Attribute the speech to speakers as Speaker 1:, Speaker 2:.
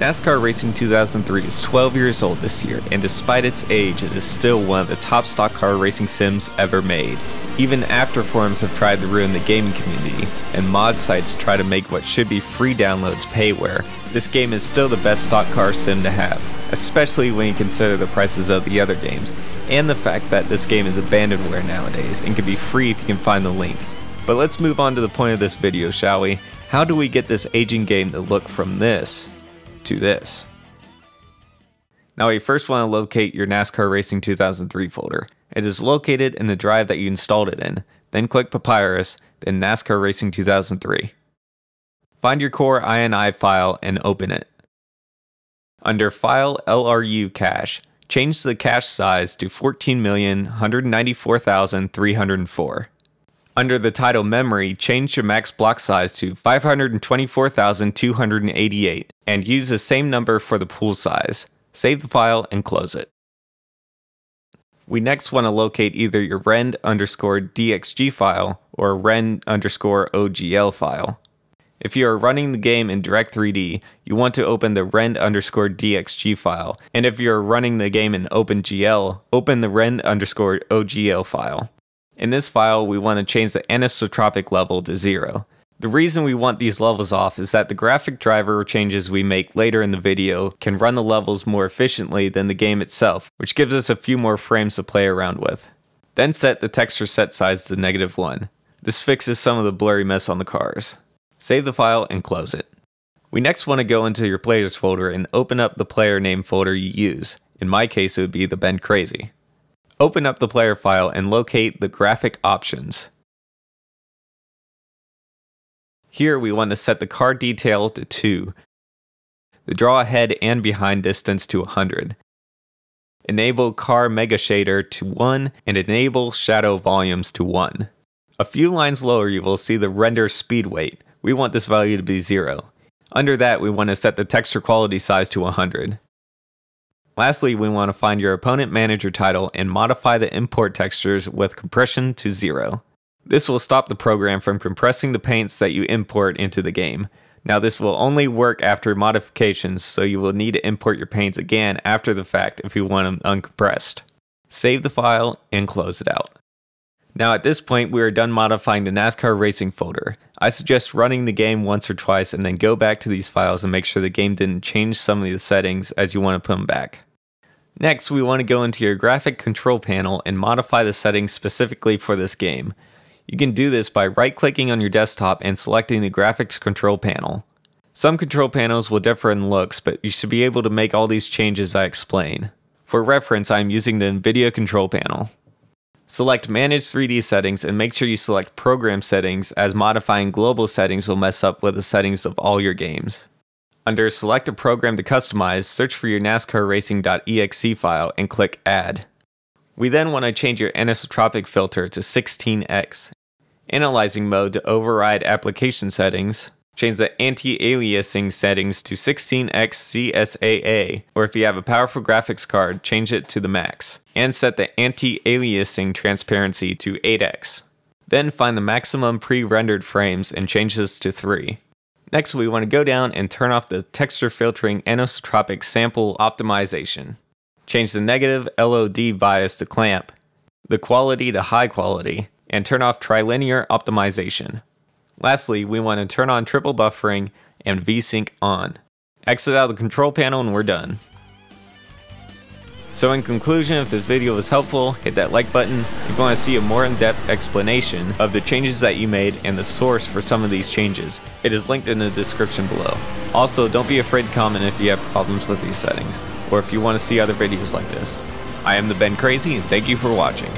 Speaker 1: NASCAR Racing 2003 is 12 years old this year, and despite its age, it is still one of the top stock car racing sims ever made. Even after forums have tried to ruin the gaming community, and mod sites try to make what should be free downloads payware, this game is still the best stock car sim to have, especially when you consider the prices of the other games, and the fact that this game is abandonware nowadays and can be free if you can find the link. But let's move on to the point of this video, shall we? How do we get this aging game to look from this to this. Now you first want to locate your NASCAR Racing 2003 folder. It is located in the drive that you installed it in. Then click Papyrus, then NASCAR Racing 2003. Find your core INI file and open it. Under File LRU Cache, change the cache size to 14,194,304. Under the title memory, change your max block size to 524,288 and use the same number for the pool size. Save the file and close it. We next want to locate either your rend underscore dxg file or rend underscore ogl file. If you are running the game in Direct3D, you want to open the rend underscore dxg file, and if you are running the game in OpenGL, open the rend underscore ogl file. In this file, we want to change the anisotropic level to zero. The reason we want these levels off is that the graphic driver changes we make later in the video can run the levels more efficiently than the game itself, which gives us a few more frames to play around with. Then set the texture set size to negative 1. This fixes some of the blurry mess on the cars. Save the file and close it. We next want to go into your players folder and open up the player name folder you use. In my case, it would be the Ben Crazy. Open up the player file and locate the graphic options. Here we want to set the car detail to 2, the draw ahead and behind distance to 100, enable car mega shader to 1, and enable shadow volumes to 1. A few lines lower you will see the render speed weight. We want this value to be 0. Under that we want to set the texture quality size to 100. Lastly, we want to find your opponent manager title and modify the import textures with compression to zero. This will stop the program from compressing the paints that you import into the game. Now this will only work after modifications, so you will need to import your paints again after the fact if you want them uncompressed. Save the file and close it out. Now at this point we are done modifying the NASCAR racing folder. I suggest running the game once or twice and then go back to these files and make sure the game didn't change some of the settings as you want to put them back. Next, we want to go into your graphic control panel and modify the settings specifically for this game. You can do this by right-clicking on your desktop and selecting the graphics control panel. Some control panels will differ in looks, but you should be able to make all these changes I explain. For reference, I am using the NVIDIA control panel. Select Manage 3D Settings and make sure you select Program Settings as modifying global settings will mess up with the settings of all your games. Under Select a Program to Customize, search for your NASCAR Racing.exe file and click Add. We then want to change your anisotropic filter to 16x. Anti-aliasing mode to override application settings. Change the anti-aliasing settings to 16x CSAA, or if you have a powerful graphics card, change it to the max. And set the anti-aliasing transparency to 8x. Then find the maximum pre-rendered frames and change this to 3. Next, we want to go down and turn off the texture filtering anisotropic sample optimization. Change the negative LOD bias to clamp, the quality to high quality, and turn off trilinear optimization. Lastly, we want to turn on triple buffering and VSync on. Exit out of the control panel and we're done. So in conclusion, if this video was helpful, hit that like button. If you want to see a more in-depth explanation of the changes that you made and the source for some of these changes, it is linked in the description below. Also, don't be afraid to comment if you have problems with these settings, or if you want to see other videos like this. I am the Ben Crazy, and thank you for watching.